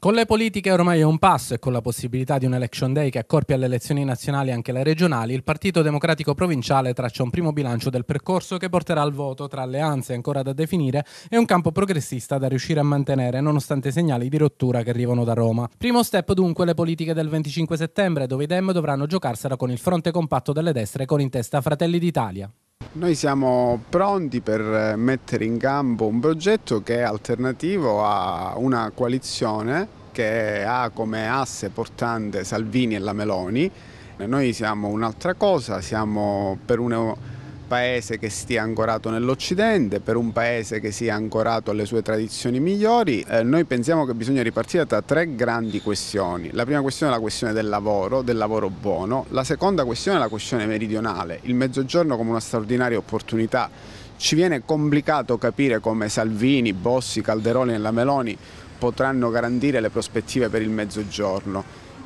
Con le politiche ormai è un passo e con la possibilità di un election day che accorpi alle elezioni nazionali anche le regionali, il Partito Democratico Provinciale traccia un primo bilancio del percorso che porterà al voto tra alleanze ancora da definire e un campo progressista da riuscire a mantenere nonostante i segnali di rottura che arrivano da Roma. Primo step dunque le politiche del 25 settembre dove i Dem dovranno giocarsela con il fronte compatto delle destre con in testa Fratelli d'Italia. Noi siamo pronti per mettere in campo un progetto che è alternativo a una coalizione che ha come asse portante Salvini e la Meloni. Noi siamo un'altra cosa, siamo per una paese che stia ancorato nell'Occidente, per un paese che sia ancorato alle sue tradizioni migliori. Eh, noi pensiamo che bisogna ripartire da tre grandi questioni. La prima questione è la questione del lavoro, del lavoro buono. La seconda questione è la questione meridionale, il mezzogiorno come una straordinaria opportunità. Ci viene complicato capire come Salvini, Bossi, Calderoni e la Meloni potranno garantire le prospettive per il mezzogiorno.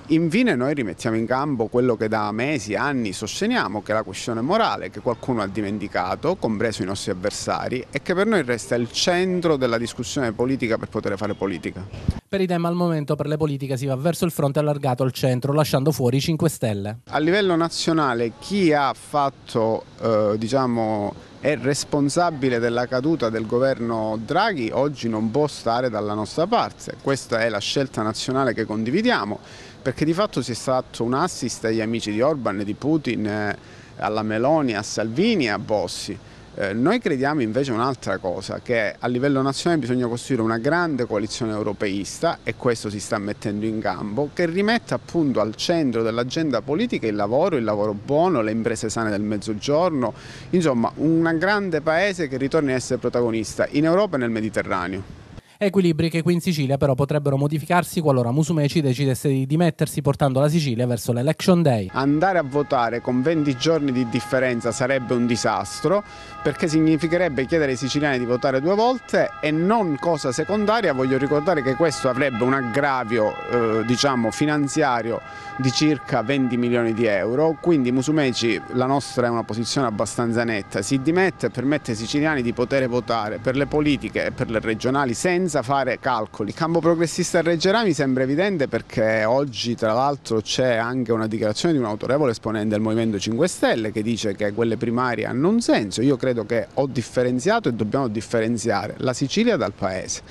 Infine noi rimettiamo in campo quello che da mesi, anni sosteniamo, che è la questione morale, che qualcuno ha dimenticato, compreso i nostri avversari, e che per noi resta il centro della discussione politica per poter fare politica. Per i tema al momento per le politiche si va verso il fronte allargato al centro, lasciando fuori i 5 Stelle. A livello nazionale chi ha fatto, eh, diciamo, è responsabile della caduta del governo Draghi oggi non può stare dalla nostra parte. Questa è la scelta nazionale che condividiamo perché di fatto si è stato un assist agli amici di Orban, di Putin, eh, alla Meloni, a Salvini e a Bossi. Eh, noi crediamo invece un'altra cosa, che a livello nazionale bisogna costruire una grande coalizione europeista e questo si sta mettendo in campo, che rimetta appunto al centro dell'agenda politica il lavoro, il lavoro buono, le imprese sane del mezzogiorno, insomma un grande paese che ritorni a essere protagonista in Europa e nel Mediterraneo. Equilibri che qui in Sicilia però potrebbero modificarsi qualora Musumeci decidesse di dimettersi portando la Sicilia verso l'election day. Andare a votare con 20 giorni di differenza sarebbe un disastro perché significherebbe chiedere ai siciliani di votare due volte e non cosa secondaria, voglio ricordare che questo avrebbe un aggravio eh, diciamo finanziario di circa 20 milioni di euro, quindi Musumeci la nostra è una posizione abbastanza netta, si dimette e permette ai siciliani di poter votare per le politiche e per le regionali senza senza fare calcoli. Il campo progressista reggerà mi sembra evidente perché oggi tra l'altro c'è anche una dichiarazione di un autorevole esponente del Movimento 5 Stelle che dice che quelle primarie hanno un senso. Io credo che ho differenziato e dobbiamo differenziare la Sicilia dal Paese.